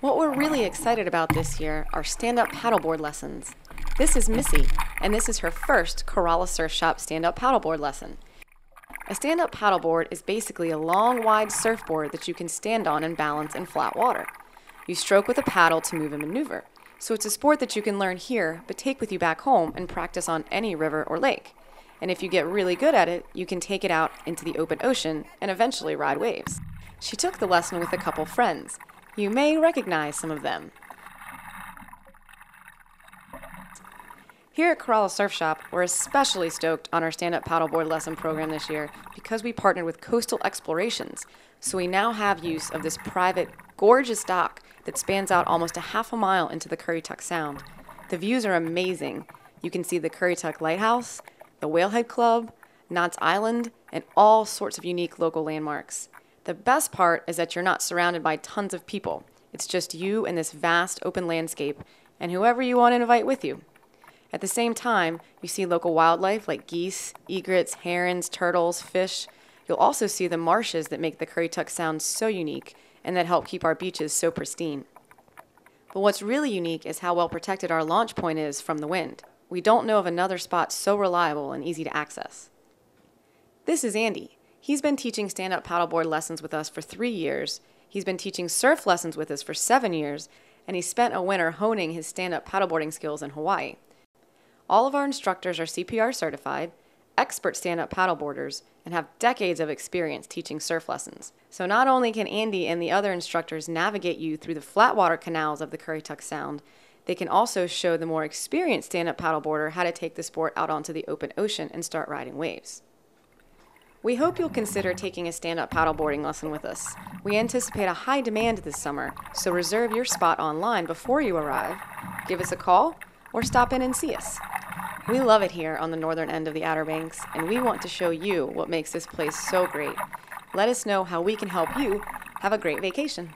What we're really excited about this year are stand up paddleboard lessons. This is Missy, and this is her first Corolla Surf Shop stand up paddleboard lesson. A stand up paddleboard is basically a long, wide surfboard that you can stand on and balance in flat water. You stroke with a paddle to move and maneuver. So it's a sport that you can learn here, but take with you back home and practice on any river or lake. And if you get really good at it, you can take it out into the open ocean and eventually ride waves. She took the lesson with a couple friends. You may recognize some of them. Here at Corolla Surf Shop, we're especially stoked on our stand up paddleboard lesson program this year because we partnered with Coastal Explorations. So we now have use of this private, gorgeous dock that spans out almost a half a mile into the Currituck Sound. The views are amazing. You can see the Currituck Lighthouse, the Whalehead Club, Knott's Island, and all sorts of unique local landmarks. The best part is that you're not surrounded by tons of people. It's just you and this vast open landscape, and whoever you want to invite with you. At the same time, you see local wildlife like geese, egrets, herons, turtles, fish. You'll also see the marshes that make the Currituck Sound so unique and that help keep our beaches so pristine. But what's really unique is how well protected our launch point is from the wind. We don't know of another spot so reliable and easy to access. This is Andy. He's been teaching stand up paddleboard lessons with us for three years. He's been teaching surf lessons with us for seven years, and he spent a winter honing his stand up paddleboarding skills in Hawaii. All of our instructors are CPR certified, expert stand up paddleboarders, and have decades of experience teaching surf lessons. So not only can Andy and the other instructors navigate you through the flatwater canals of the Currituck Sound, they can also show the more experienced stand up paddleboarder how to take the sport out onto the open ocean and start riding waves. We hope you'll consider taking a stand up paddleboarding lesson with us. We anticipate a high demand this summer, so reserve your spot online before you arrive. Give us a call or stop in and see us. We love it here on the northern end of the Outer Banks, and we want to show you what makes this place so great. Let us know how we can help you have a great vacation.